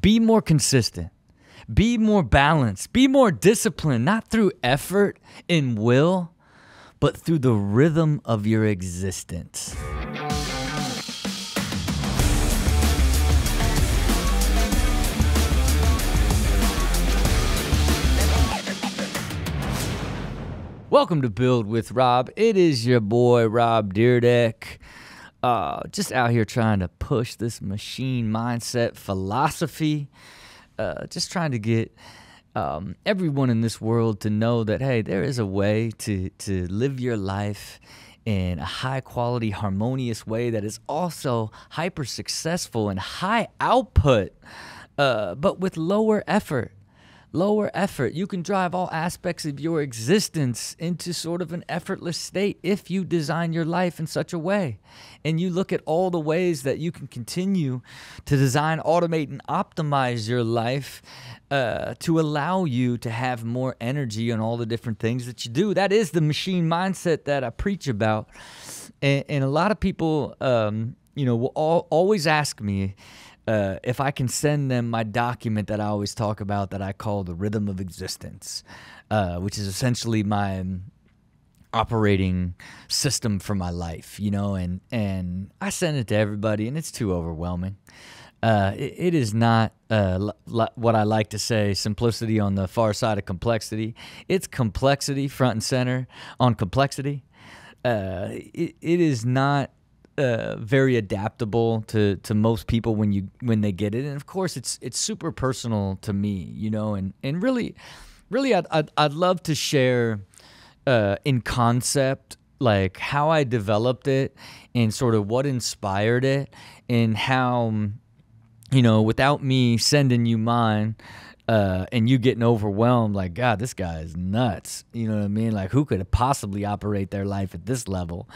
be more consistent, be more balanced, be more disciplined, not through effort and will, but through the rhythm of your existence. Welcome to Build with Rob. It is your boy Rob Dyrdek. Uh, just out here trying to push this machine mindset philosophy. Uh, just trying to get um, everyone in this world to know that hey, there is a way to to live your life in a high quality, harmonious way that is also hyper successful and high output, uh, but with lower effort lower effort. You can drive all aspects of your existence into sort of an effortless state if you design your life in such a way. And you look at all the ways that you can continue to design, automate, and optimize your life uh, to allow you to have more energy on all the different things that you do. That is the machine mindset that I preach about. And, and a lot of people, um, you know, will all, always ask me, uh, if I can send them my document that I always talk about that I call the rhythm of existence, uh, which is essentially my operating system for my life, you know, and and I send it to everybody, and it's too overwhelming. Uh, it, it is not uh, what I like to say simplicity on the far side of complexity. It's complexity front and center on complexity. Uh, it, it is not uh, very adaptable to to most people when you when they get it, and of course it's it's super personal to me, you know, and and really, really I'd I'd, I'd love to share uh, in concept like how I developed it and sort of what inspired it and how you know without me sending you mine uh, and you getting overwhelmed, like, God, this guy is nuts. You know what I mean? Like, who could possibly operate their life at this level?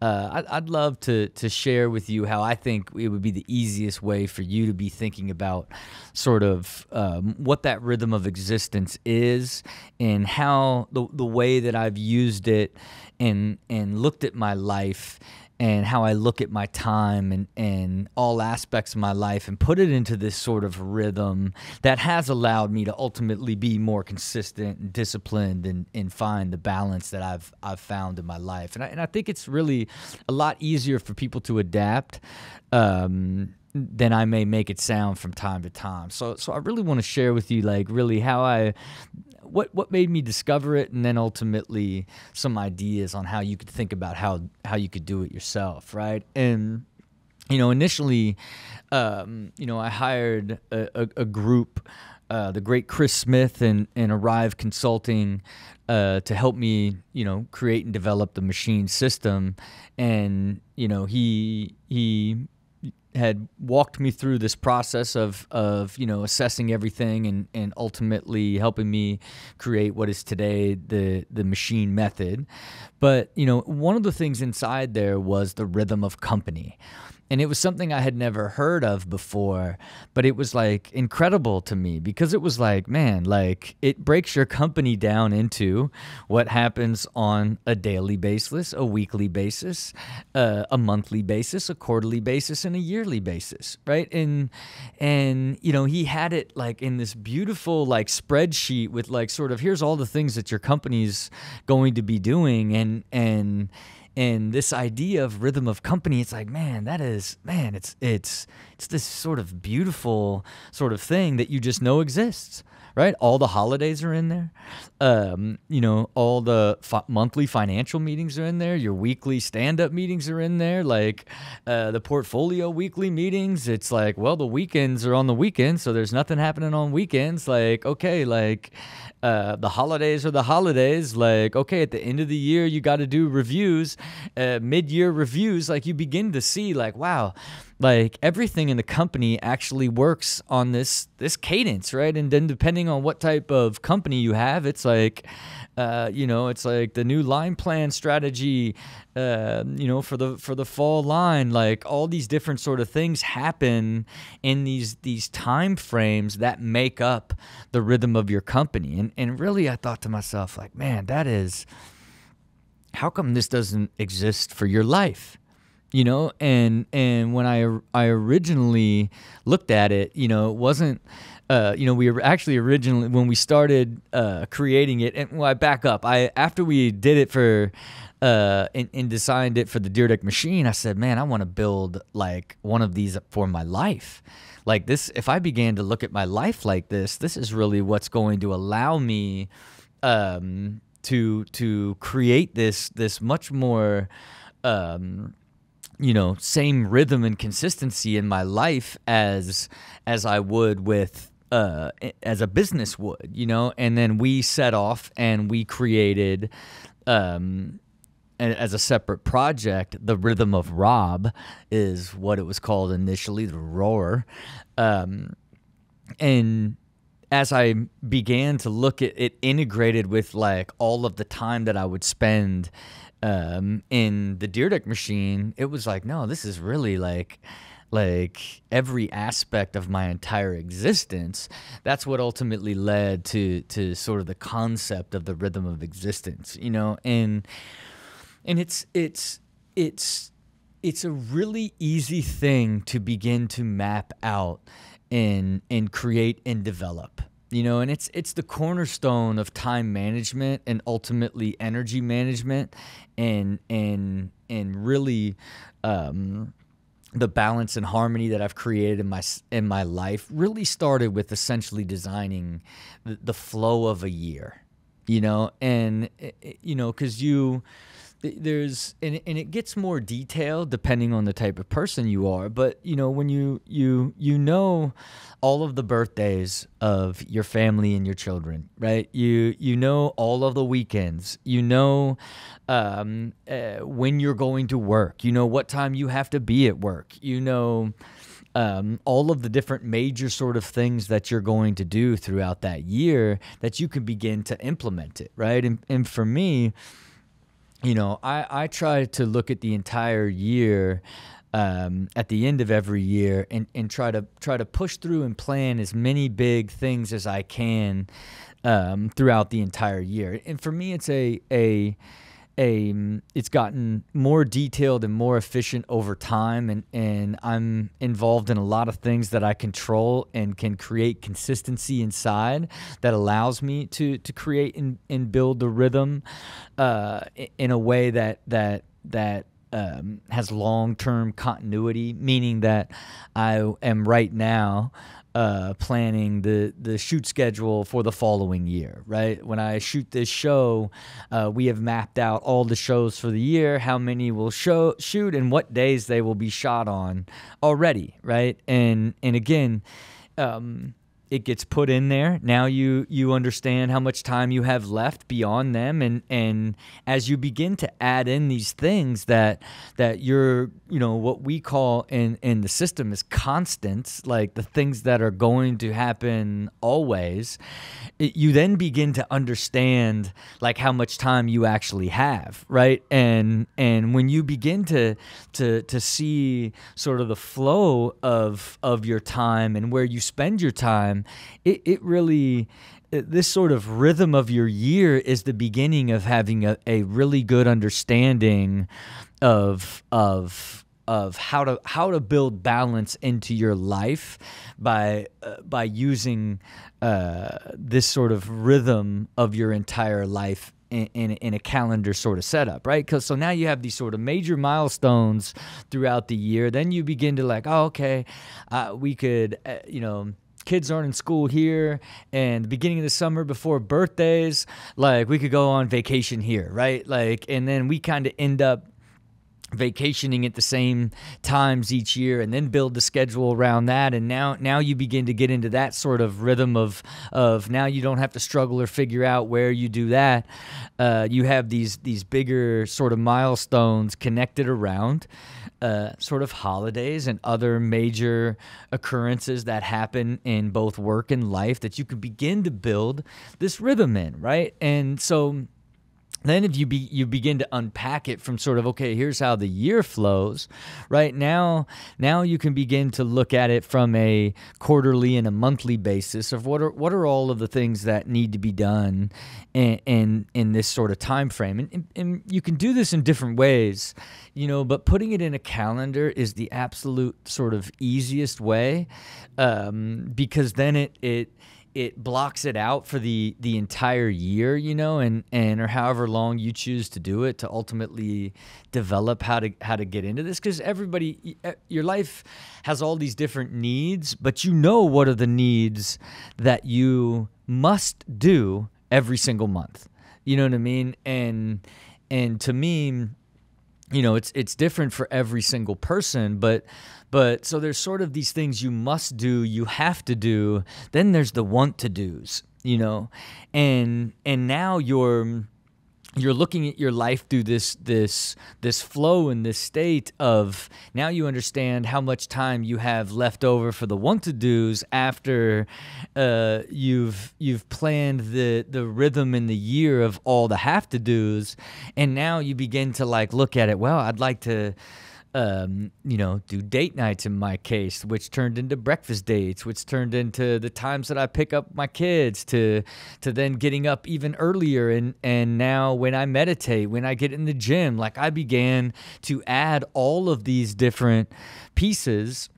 Uh, I'd, I'd, love to to share with you how I think it would be the easiest way for you to be thinking about sort of um, what that rhythm of existence is and how the the way that I've used it and and looked at my life and how I look at my time and, and all aspects of my life and put it into this sort of rhythm that has allowed me to ultimately be more consistent and disciplined and, and find the balance that I've I've found in my life. And I, and I think it's really a lot easier for people to adapt um, than I may make it sound from time to time. So so I really want to share with you like really how I what what made me discover it, and then ultimately some ideas on how you could think about how how you could do it yourself, right? And you know, initially, um, you know, I hired a, a, a group. Uh, the great Chris Smith and, and Arrive Consulting uh, to help me, you know, create and develop the machine system. And, you know, he he had walked me through this process of of you know assessing everything and and ultimately helping me create what is today the the machine method. But you know one of the things inside there was the rhythm of company and it was something I had never heard of before, but it was like incredible to me because it was like, man, like it breaks your company down into what happens on a daily basis, a weekly basis, uh, a monthly basis, a quarterly basis, and a yearly basis, right? And and you know he had it like in this beautiful like spreadsheet with like sort of here's all the things that your company's going to be doing, and and and this idea of rhythm of company it's like man that is man it's it's it's this sort of beautiful sort of thing that you just know exists right? All the holidays are in there. Um, you know all the monthly financial meetings are in there. Your weekly stand-up meetings are in there. Like uh, the portfolio weekly meetings it's like well the weekends are on the weekends so there's nothing happening on weekends. Like okay like uh, the holidays are the holidays. Like, okay, at the end of the year, you got to do reviews, uh, mid year reviews. Like, you begin to see, like, wow, like everything in the company actually works on this this cadence, right? And then depending on what type of company you have, it's like uh, you know, it's like the new line plan strategy, uh, you know, for the for the fall line. Like all these different sort of things happen in these these time frames that make up the rhythm of your company. And and really, I thought to myself, like, man, that is how come this doesn't exist for your life? You know and and when i i originally looked at it you know it wasn't uh, you know, we were actually originally when we started uh, creating it, and well, I back up. I after we did it for uh, and, and designed it for the Dyrdek machine, I said, man, I want to build like one of these for my life. Like this, if I began to look at my life like this, this is really what's going to allow me um, to to create this this much more. Um, you know same rhythm and consistency in my life as as I would with uh, as a business would, you know. And then we set off and we created, um, as a separate project, the Rhythm of Rob is what it was called initially, the Roar, um, and as I began to look at it integrated with like all of the time that I would spend um, in the Dyrdek machine, it was like, no, this is really like like every aspect of my entire existence. That's what ultimately led to to sort of the concept of the rhythm of existence you know? And and it's it's it's it's a really easy thing to begin to map out and and create and develop you know and it's it's the cornerstone of time management and ultimately energy management and and and really um the balance and harmony that I've created in my in my life really started with essentially designing the, the flow of a year, you know, and eh, eh, you know because you there's and, and it gets more detailed depending on the type of person you are but you know when you you you know all of the birthdays of your family and your children right? You you know all of the weekends. You know um, uh, when you're going to work. You know what time you have to be at work. You know um, all of the different major sort of things that you're going to do throughout that year that you can begin to implement it right? And, and for me you know, I, I try to look at the entire year um, at the end of every year and, and try to try to push through and plan as many big things as I can um, throughout the entire year. And for me, it's a a a it's gotten more detailed and more efficient over time and and I'm involved in a lot of things that I control and can create consistency inside that allows me to to create and, and build the rhythm uh, in a way that that that um, has long term continuity, meaning that I am right now uh, planning the the shoot schedule for the following year. Right when I shoot this show, uh, we have mapped out all the shows for the year, how many will show shoot, and what days they will be shot on already. Right, and and again. Um, it gets put in there. Now you you understand how much time you have left beyond them, and and as you begin to add in these things that that you're you know what we call in in the system is constants, like the things that are going to happen always. It, you then begin to understand like how much time you actually have, right? And and when you begin to to to see sort of the flow of of your time and where you spend your time it, it really this sort of rhythm of your year is the beginning of having a, a really good understanding of of of how to how to build balance into your life by uh, by using uh, this sort of rhythm of your entire life in, in, in, a calendar sort of setup, right? Because so now you have these sort of major milestones throughout the year. Then you begin to like, oh, okay, uh, we could, uh, you know kids aren't in school here and the beginning of the summer before birthdays like we could go on vacation here right? Like and then we kind of end up vacationing at the same times each year and then build the schedule around that. And now now you begin to get into that sort of rhythm of of now you don't have to struggle or figure out where you do that. Uh, you have these these bigger sort of milestones connected around uh, sort of holidays and other major occurrences that happen in both work and life that you can begin to build this rhythm in right? And so then if you be you begin to unpack it from sort of okay here's how the year flows right? Now now you can begin to look at it from a quarterly and a monthly basis of what are what are all of the things that need to be done in in, in this sort of time frame. And, and, and you can do this in different ways you know but putting it in a calendar is the absolute sort of easiest way um, because then it it it blocks it out for the the entire year, you know, and and or however long you choose to do it to ultimately develop how to how to get into this because everybody your life has all these different needs, but you know what are the needs that you must do every single month. You know what I mean? And and to me, you know, it's it's different for every single person, but but so there's sort of these things you must do, you have to do. Then there's the want to do's, you know, and and now you're you're looking at your life through this this this flow and this state of now you understand how much time you have left over for the want to do's after uh, you've you've planned the the rhythm in the year of all the have to do's and now you begin to like look at it well I'd like to um, you know, do date nights in my case, which turned into breakfast dates, which turned into the times that I pick up my kids to to then getting up even earlier. And and now when I meditate, when I get in the gym, like I began to add all of these different pieces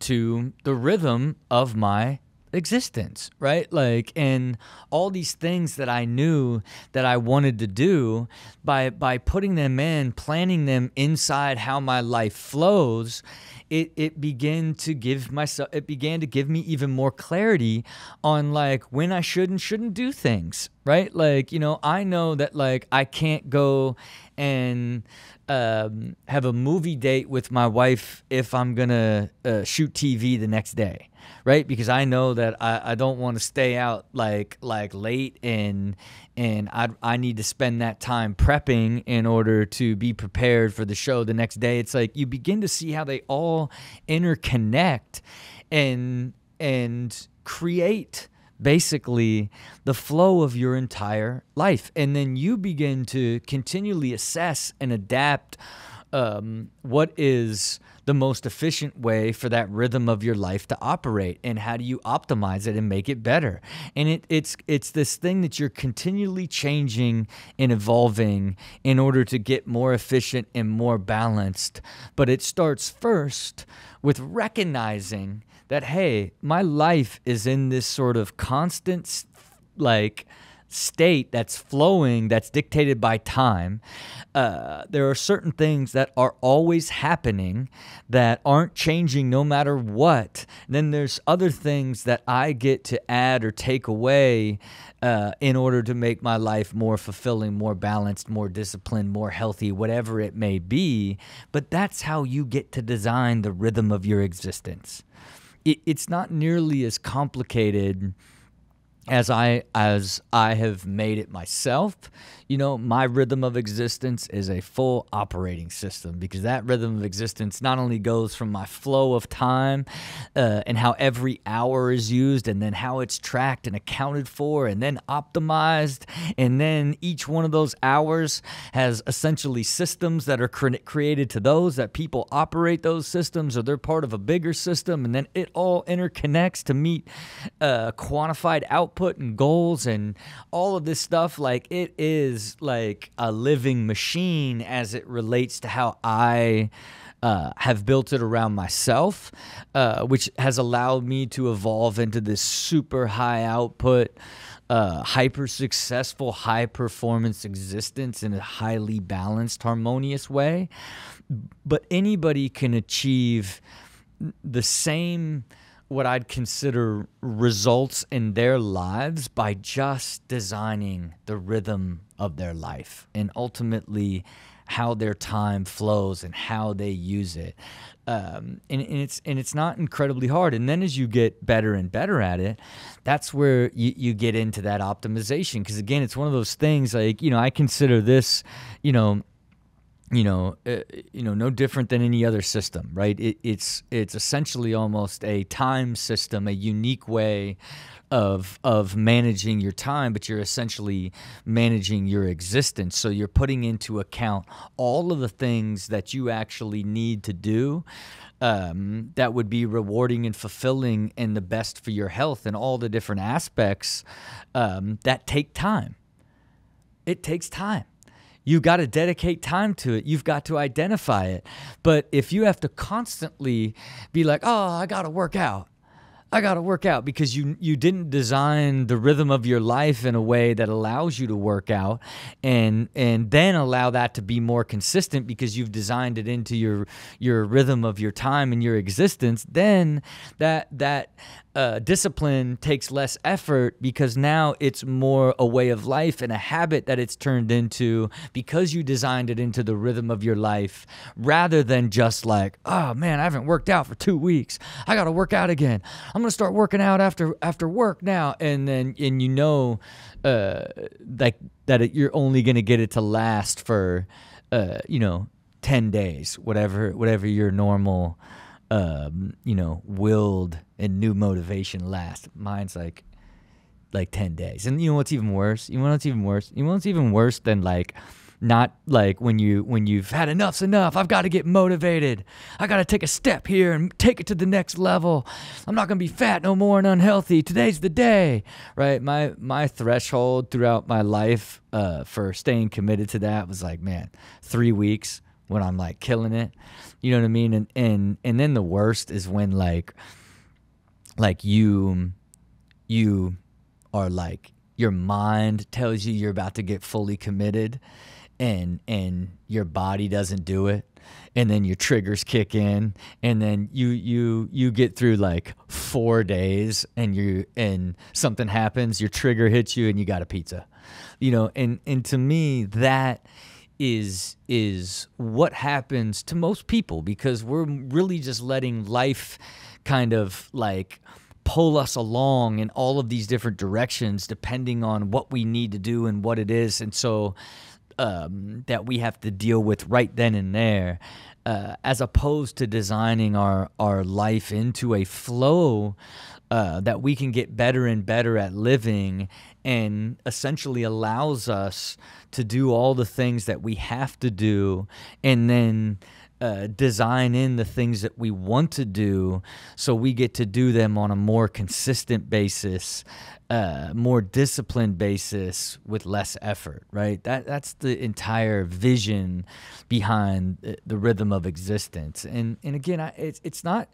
to the rhythm of my existence, right? Like and all these things that I knew that I wanted to do by by putting them in, planning them inside how my life flows, it it began to give myself it began to give me even more clarity on like when I should and shouldn't do things, right? Like, you know, I know that like I can't go and um, have a movie date with my wife if I'm gonna uh, shoot TV the next day right? Because I know that I, I don't want to stay out like like late and and I I need to spend that time prepping in order to be prepared for the show the next day. It's like you begin to see how they all interconnect and and create basically the flow of your entire life. And then you begin to continually assess and adapt um, what is the most efficient way for that rhythm of your life to operate and how do you optimize it and make it better and it, it's it's this thing that you're continually changing and evolving in order to get more efficient and more balanced but it starts first with recognizing that hey my life is in this sort of constant like state that's flowing, that's dictated by time, uh, there are certain things that are always happening that aren't changing no matter what. And then there's other things that I get to add or take away uh, in order to make my life more fulfilling, more balanced, more disciplined, more healthy, whatever it may be. But that's how you get to design the rhythm of your existence. It, it's not nearly as complicated as I as I have made it myself, you know, my rhythm of existence is a full operating system because that rhythm of existence not only goes from my flow of time uh, and how every hour is used and then how it's tracked and accounted for and then optimized. And then each one of those hours has essentially systems that are cre- created to those that people operate those systems or they're part of a bigger system. And then it all interconnects to meet uh, quantified output output and goals and all of this stuff. Like it is like a living machine as it relates to how I uh, have built it around myself, uh, which has allowed me to evolve into this super high output, uh, hyper successful, high performance existence in a highly balanced, harmonious way. But anybody can achieve the same what I'd consider results in their lives by just designing the rhythm of their life and ultimately how their time flows and how they use it. Um, and, and, it's and it's not incredibly hard. And then as you get better and better at it, that's where you, you get into that optimization. Because again, it's one of those things like you know I consider this, you know, you know, uh, you know, no different than any other system, right? It, it's it's essentially almost a time system, a unique way of of managing your time, but you're essentially managing your existence. So you're putting into account all of the things that you actually need to do um, that would be rewarding and fulfilling and the best for your health and all the different aspects um, that take time. It takes time. You got to dedicate time to it. You've got to identify it. But if you have to constantly be like, oh, I got to work out, I got to work out because you you didn't design the rhythm of your life in a way that allows you to work out and and then allow that to be more consistent because you've designed it into your your rhythm of your time and your existence then that that uh, discipline takes less effort because now it's more a way of life and a habit that it's turned into because you designed it into the rhythm of your life rather than just like, oh man, I haven't worked out for two weeks. I got to work out again. I'm gonna start working out after after work now, and then and you know, uh, like that it, you're only gonna get it to last for, uh, you know, ten days, whatever whatever your normal um, you know, willed and new motivation last. Mine's like like 10 days. And you know what's even worse? You know what's even worse? You know what's even worse than like not like when you when you've had enough's enough. I've got to get motivated. I got to take a step here and take it to the next level. I'm not going to be fat no more and unhealthy. Today's the day. Right? My my threshold throughout my life uh, for staying committed to that was like, man, 3 weeks when I'm like killing it. You know what I mean? And and and then the worst is when like like you you are like your mind tells you you're about to get fully committed and and your body doesn't do it and then your triggers kick in and then you you you get through like 4 days and you and something happens your trigger hits you and you got a pizza you know and and to me that is is what happens to most people because we're really just letting life kind of like pull us along in all of these different directions depending on what we need to do and what it is. And so um, that we have to deal with right then and there uh, as opposed to designing our our life into a flow uh, that we can get better and better at living and essentially allows us to do all the things that we have to do and then uh, design in the things that we want to do so we get to do them on a more consistent basis uh, more disciplined basis with less effort right? That that's the entire vision behind the rhythm of existence. And and again I, it's it's not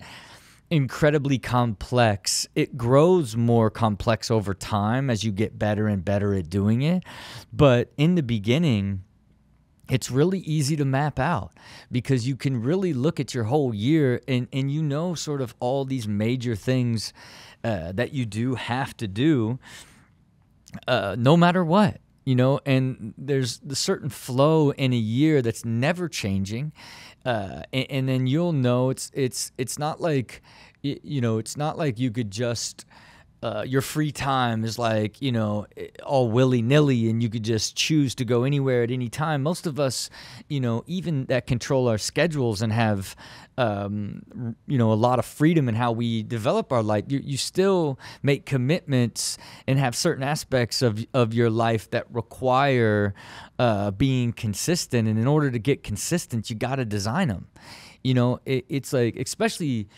incredibly complex. It grows more complex over time as you get better and better at doing it. But in the beginning, it's really easy to map out because you can really look at your whole year and, and you know sort of all these major things uh, that you do have to do uh, no matter what you know and there's the certain flow in a year that's never changing uh, and, and, then you'll know it's it's it's not like you know it's not like you could just uh, your free time is like you know all willy nilly, and you could just choose to go anywhere at any time. Most of us, you know, even that control our schedules and have, um, you know, a lot of freedom in how we develop our life. You, you still make commitments and have certain aspects of of your life that require uh, being consistent. And in order to get consistent, you got to design them. You know, it, it's like especially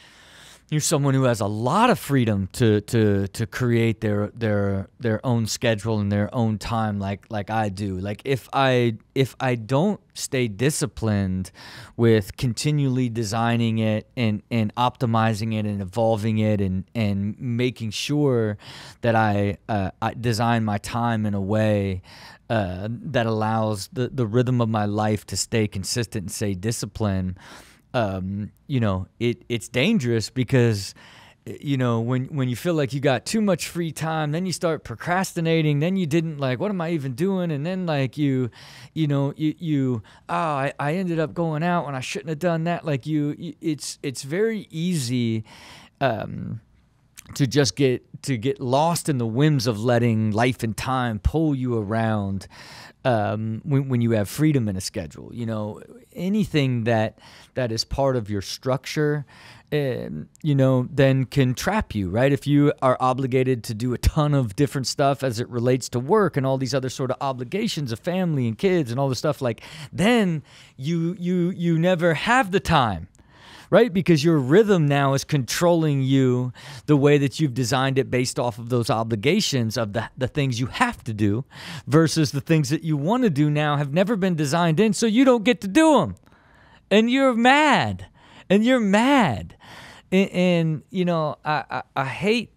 you're someone who has a lot of freedom to to to create their their their own schedule and their own time like like I do. Like if I if I don't stay disciplined with continually designing it and and optimizing it and evolving it and and making sure that I uh, I design my time in a way uh, that allows the the rhythm of my life to stay consistent and stay disciplined um, you know, it it's dangerous because you know when when you feel like you got too much free time then you start procrastinating then you didn't like what am i even doing? And then like you you know you you oh i, I ended up going out when i shouldn't have done that. Like you it's it's very easy um to just get to get lost in the whims of letting life and time pull you around um, when, when you have freedom in a schedule. You know, anything that that is part of your structure, um, you know, then can trap you, right? If you are obligated to do a ton of different stuff as it relates to work and all these other sort of obligations of family and kids and all the stuff, like then you you you never have the time right? Because your rhythm now is controlling you the way that you've designed it based off of those obligations of the, the things you have to do versus the things that you want to do now have never been designed in, so you don't get to do them. And you're mad. And you're mad. And, and you know, I, I, I hate,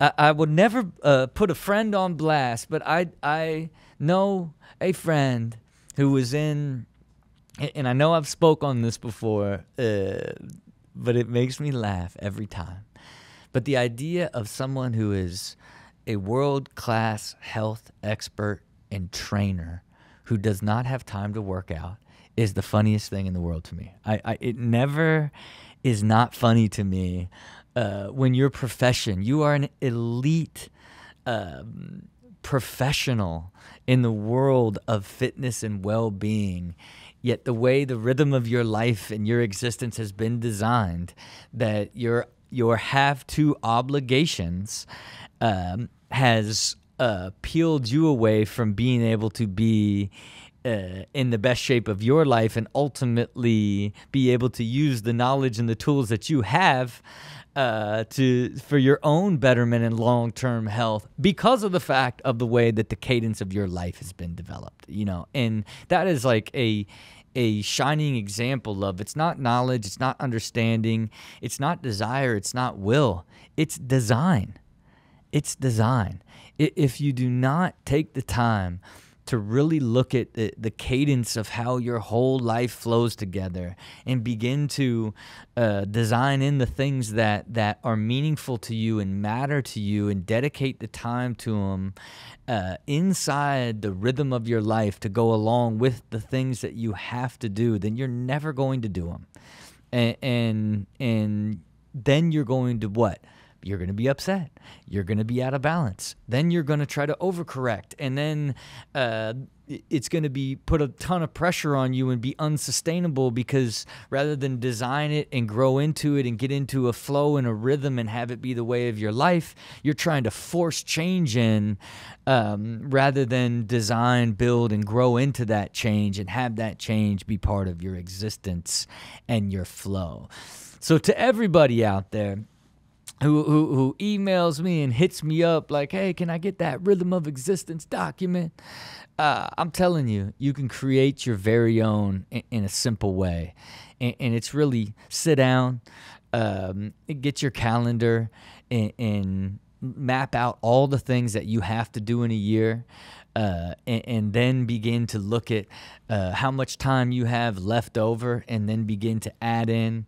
I, I, would never uh, put a friend on blast, but I, I know a friend who was in and I know I've spoke on this before, uh, but it makes me laugh every time. But the idea of someone who is a world class health expert and trainer who does not have time to work out is the funniest thing in the world to me. I, I it never is not funny to me uh, when your profession, you are an elite um, professional in the world of fitness and well being Yet the way the rhythm of your life and your existence has been designed, that your your have to obligations um, has uh, peeled you away from being able to be uh, in the best shape of your life and ultimately be able to use the knowledge and the tools that you have uh, to for your own betterment and long term health because of the fact of the way that the cadence of your life has been developed. You know, and that is like a a shining example of it's not knowledge, it's not understanding, it's not desire, it's not will, it's design. It's design. If you do not take the time to really look at the, the cadence of how your whole life flows together and begin to uh, design in the things that, that are meaningful to you and matter to you and dedicate the time to them uh, inside the rhythm of your life to go along with the things that you have to do, then you're never going to do them. And, and, and then you're going to what? You're going to be upset. You're going to be out of balance. Then you're going to try to overcorrect. And then uh, it's going to be put a ton of pressure on you and be unsustainable because rather than design it and grow into it and get into a flow and a rhythm and have it be the way of your life, you're trying to force change in um, rather than design, build, and grow into that change and have that change be part of your existence and your flow. So, to everybody out there, who, who who emails me and hits me up like, "Hey, can I get that rhythm of existence document?" Uh, I'm telling you, you can create your very own in, in a simple way, and, and, it's really sit down, um, get your calendar, and, and map out all the things that you have to do in a year uh, and, and, then begin to look at uh, how much time you have left over, and then begin to add in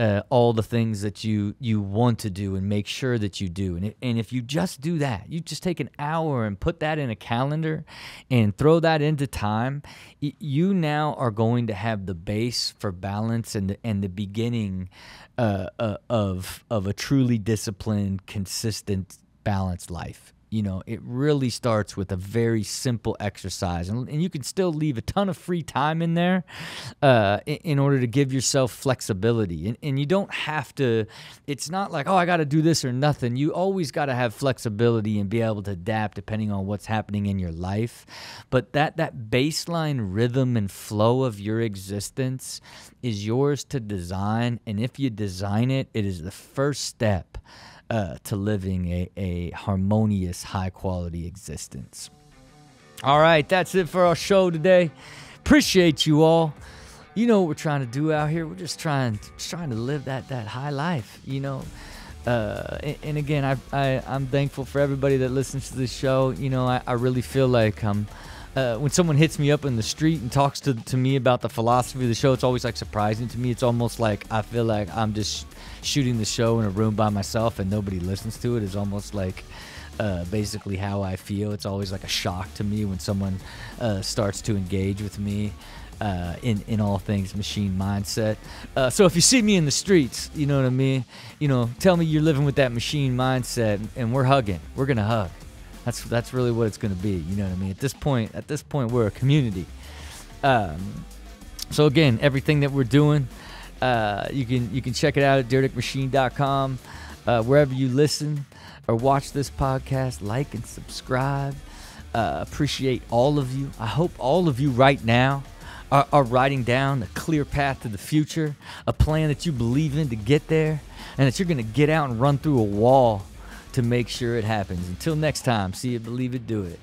uh, all the things that you you want to do, and make sure that you do. And, and if you just do that, you just take an hour and put that in a calendar, and throw that into time. You now are going to have the base for balance and the, and the beginning uh, uh, of of a truly disciplined, consistent, balanced life you know, it really starts with a very simple exercise. And, and you can still leave a ton of free time in there uh, in, in, order to give yourself flexibility. And, and you don't have to, it's not like, oh, I got to do this or nothing. You always got to have flexibility and be able to adapt depending on what's happening in your life. But that, that baseline rhythm and flow of your existence is yours to design. And if you design it, it is the first step uh, to living a, a harmonious, high quality existence. All right, that's it for our show today. Appreciate you all. You know what we're trying to do out here. We're just trying, just trying to live that that high life. You know, uh, and, and, again, I, I I'm thankful for everybody that listens to this show. You know, I, I really feel like um, uh, when someone hits me up in the street and talks to to me about the philosophy of the show, it's always like surprising to me. It's almost like I feel like I'm just shooting the show in a room by myself and nobody listens to it is almost like uh, basically how I feel. It's always like a shock to me when someone uh, starts to engage with me. uh, in in all things machine mindset. Uh, so if you see me in the streets, you know what I mean. You know, tell me you're living with that machine mindset, and we're hugging. We're gonna hug. That's that's really what it's gonna be. You know what I mean. At this point, at this point, we're a community. Um, so again, everything that we're doing, uh, you can you can check it out at DyrdekMachine.com. Uh, wherever you listen or watch this podcast, like and subscribe. Uh, appreciate all of you. I hope all of you right now are, are writing down a clear path to the future, a plan that you believe in to get there, and that you're going to get out and run through a wall to make sure it happens. Until next time, see it, believe it, do it.